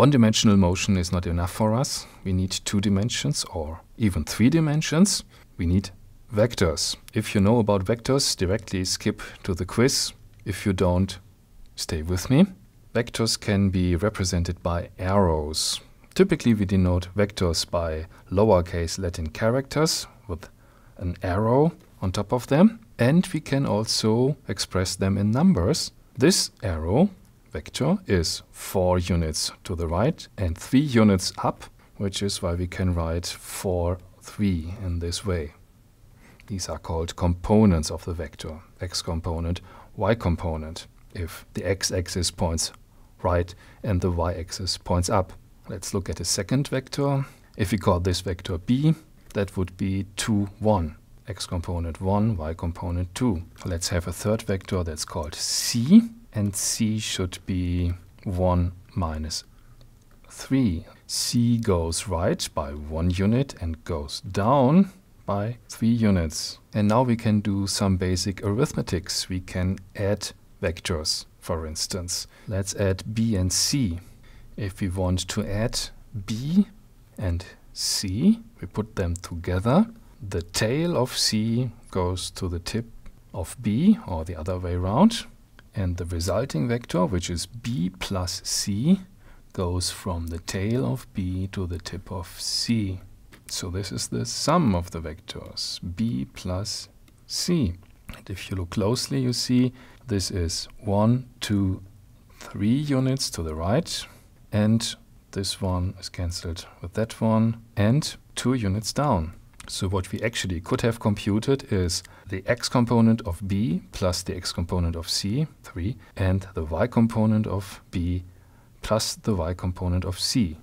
One-dimensional motion is not enough for us. We need two dimensions or even three dimensions. We need vectors. If you know about vectors, directly skip to the quiz. If you don't, stay with me. Vectors can be represented by arrows. Typically we denote vectors by lowercase Latin characters with an arrow on top of them. And we can also express them in numbers. This arrow vector is 4 units to the right and 3 units up, which is why we can write 4, 3 in this way. These are called components of the vector, x component, y component, if the x-axis points right and the y-axis points up. Let's look at a second vector. If we call this vector b, that would be 2, 1. x component 1, y component 2. Let's have a third vector that's called c and c should be 1 minus 3. c goes right by 1 unit and goes down by 3 units. And now we can do some basic arithmetics. We can add vectors, for instance. Let's add b and c. If we want to add b and c, we put them together. The tail of c goes to the tip of b, or the other way around. And the resulting vector, which is b plus c, goes from the tail of b to the tip of c. So this is the sum of the vectors, b plus c. And if you look closely, you see this is 1, 2, 3 units to the right, and this one is cancelled with that one, and 2 units down. So what we actually could have computed is the x component of b plus the x component of c, 3, and the y component of b plus the y component of c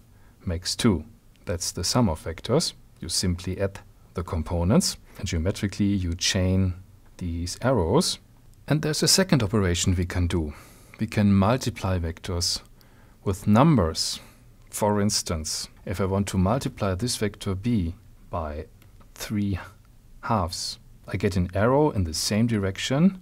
makes 2. That's the sum of vectors. You simply add the components, and geometrically you chain these arrows. And there's a second operation we can do. We can multiply vectors with numbers. For instance, if I want to multiply this vector b by 3 halves. I get an arrow in the same direction,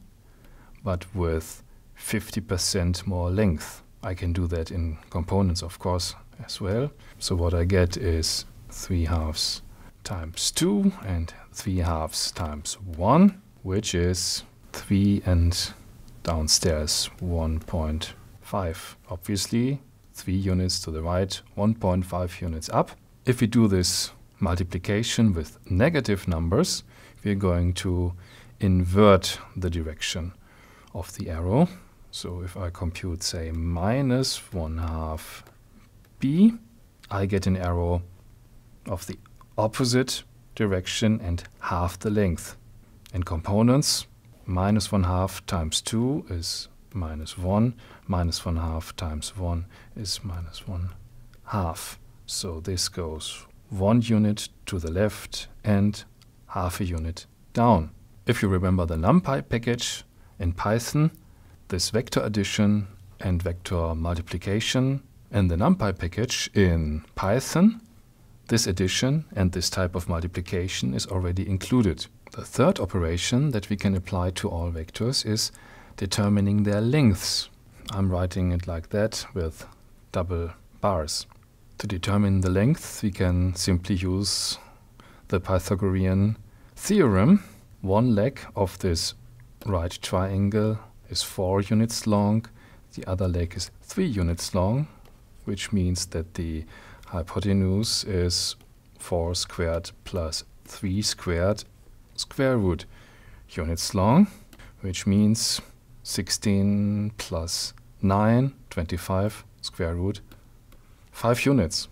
but with 50% more length. I can do that in components, of course, as well. So what I get is 3 halves times 2 and 3 halves times 1, which is 3 and downstairs 1.5. Obviously, 3 units to the right, 1.5 units up. If we do this multiplication with negative numbers, we're going to invert the direction of the arrow. So if I compute, say, minus 1 half b, I get an arrow of the opposite direction and half the length. In components, minus 1 half times 2 is minus 1, minus 1 half times 1 is minus 1 half. So this goes one unit to the left and half a unit down. If you remember the NumPy package in Python, this vector addition and vector multiplication in the NumPy package in Python, this addition and this type of multiplication is already included. The third operation that we can apply to all vectors is determining their lengths. I'm writing it like that with double bars. To determine the length, we can simply use the Pythagorean theorem. One leg of this right triangle is 4 units long, the other leg is 3 units long, which means that the hypotenuse is 4 squared plus 3 squared square root units long, which means 16 plus 9, 25 square root 5 units.